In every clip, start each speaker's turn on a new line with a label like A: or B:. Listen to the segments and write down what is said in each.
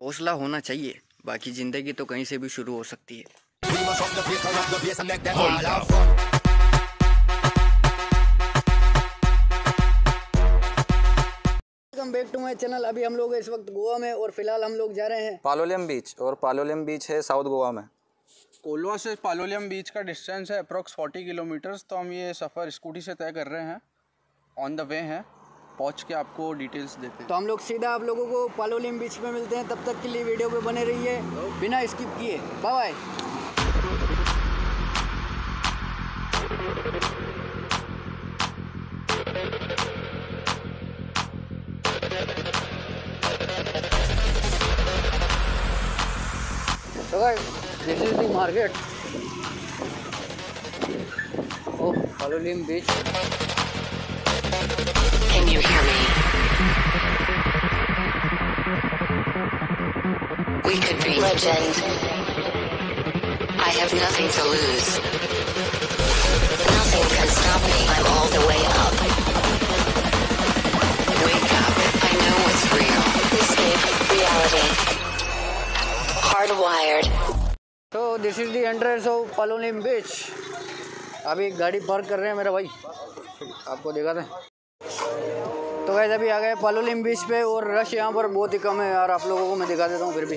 A: हौसला होना चाहिए। बाकी ज़िंदगी तो कहीं से भी शुरू हो सकती है। Welcome back to my channel अभी हम लोग इस वक्त गोवा में और फ़िलहाल हम लोग जा रहे हैं।
B: पालोलियम बीच और पालोलियम बीच है साउथ गोवा में।
C: कोलवा से पालोलियम बीच का डिस्टेंस है अप्रोक्स 40 किलोमीटर्स तो हम ये सफ़र स्कूटी से तय कर रहे हैं। ऑन द वे हैं। पहुँच के आपको डिटेल्स देते हैं।
A: तो हम लोग सीधा आप लोगों को पालोलिम बीच में मिलते हैं। तब तक के लिए वीडियो पे बने रहिए। बिना स्किप किए। Bye bye So guys, this is the.
D: Can you hear me? We could be legend. I have nothing to lose. Nothing can stop me. I'm all the way up. Wake up. I know what's real. Escape reality. Hardwired.
A: तो this is the entrance of Palolem beach अभी गाड़ी park कर रहे हैं मेरा भाई आपको देखा था तो गैस अभी आ गए पालोलिम बीच पे और रश यहाँ पर बहुत ही कम है यार, आप लोगों को मैं दिखा देता हूँ फिर भी।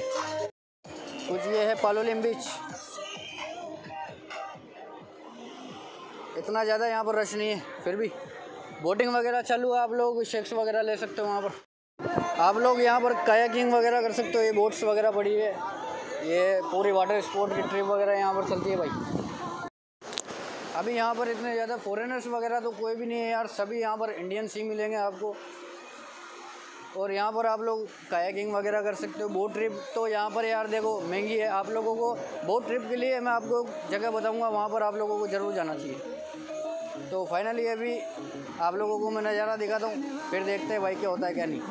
A: कुछ ये है पालोलिम बीच इतना ज़्यादा यहाँ पर रश नहीं है, फिर भी। बोटिंग वगैरह चालू है, आप लोग शेक्स वगैरह ले सकते हो वहाँ पर। आप लोग यहाँ पर कायाकिंग वगैरह कर सकते हो, ये बोट्स वगैरह पड़ी है। ये पूरी वाटर स्पोर्ट की ट्रिप वगैरह यहाँ पर चलती है भाई। अभी यहाँ पर इतने ज़्यादा फॉरेनर्स वगैरह तो कोई भी नहीं है यार, सभी यहाँ पर इंडियन सी मिलेंगे आपको। और यहाँ पर आप लोग कायाकिंग वगैरह कर सकते हो बोट ट्रिप तो यहाँ पर यार देखो महँगी है। आप लोगों को बोट ट्रिप के लिए मैं आपको जगह बताऊँगा, वहाँ पर आप लोगों को ज़रूर जाना चाहिए। तो फाइनली अभी आप लोगों को मैं नज़ारा दिखाता हूँ, फिर देखते हैं भाई क्या होता है क्या नहीं।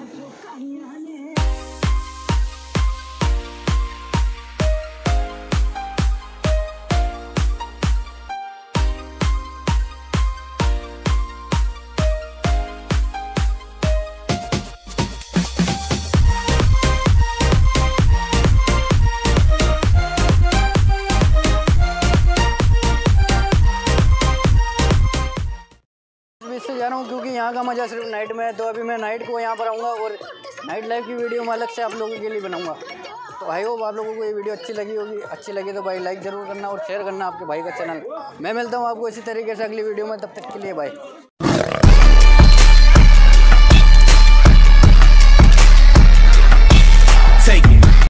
A: से जा रहा हूँ, क्योंकि यहाँ का मज़ा सिर्फ़ नाइट में है। तो अभी मैं नाइट को यहाँ पर आऊँगा और नाइट लाइफ की वीडियो मैं अलग से आप लोगों के लिए बनाऊँगा। तो आई होप आप लोगों को ये वीडियो अच्छी लगी होगी। अच्छी लगी तो भाई लाइक ज़रूर करना और शेयर करना आपके भाई का चैनल मैं मिलता हूँ आपको इसी तरीके से अगली वीडियो में। तब तक के लिए भाई